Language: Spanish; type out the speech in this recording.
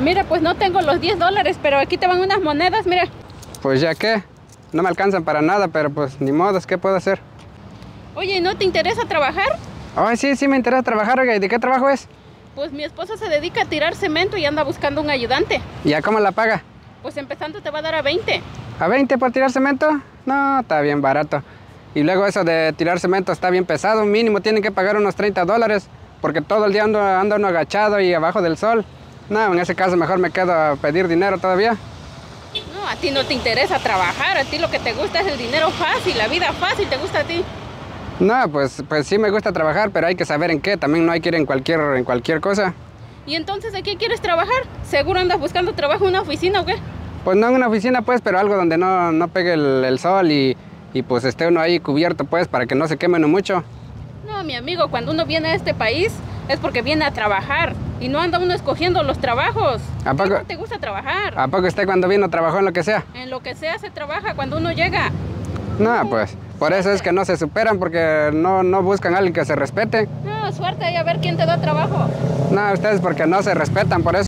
Mira, pues no tengo los 10 dólares, pero aquí te van unas monedas, mira. Pues ya qué, no me alcanzan para nada, pero pues ni modo, ¿qué puedo hacer? Oye, ¿no te interesa trabajar? Ay, sí, sí me interesa trabajar, oiga, ¿y de qué trabajo es? Pues mi esposo se dedica a tirar cemento y anda buscando un ayudante. ¿Y a cómo la paga? Pues empezando te va a dar a 20. ¿A 20 por tirar cemento? No, está bien barato. Y luego eso de tirar cemento está bien pesado, mínimo tienen que pagar unos 30 dólares, porque todo el día ando uno agachado y abajo del sol. No, en ese caso mejor me quedo a pedir dinero todavía. No, a ti no te interesa trabajar, a ti lo que te gusta es el dinero fácil, la vida fácil, ¿te gusta a ti? No, pues, pues sí me gusta trabajar, pero hay que saber en qué, también no hay que ir en cualquier, en cualquier cosa. ¿Y entonces de qué quieres trabajar? ¿Seguro andas buscando trabajo en una oficina o qué? Pues no en una oficina pues, pero algo donde no, no pegue el, el sol y, y pues esté uno ahí cubierto pues para que no se queme uno mucho. No, mi amigo, cuando uno viene a este país es porque viene a trabajar y no anda uno escogiendo los trabajos. ¿A poco- ¿Cómo te gusta trabajar? ¿A poco usted cuando vino trabajó en lo que sea? En lo que sea se trabaja cuando uno llega. No, pues por eso es que no se superan porque no, no buscan a alguien que se respete. No, suerte ahí a ver quién te da trabajo. No, ustedes porque no se respetan, por eso.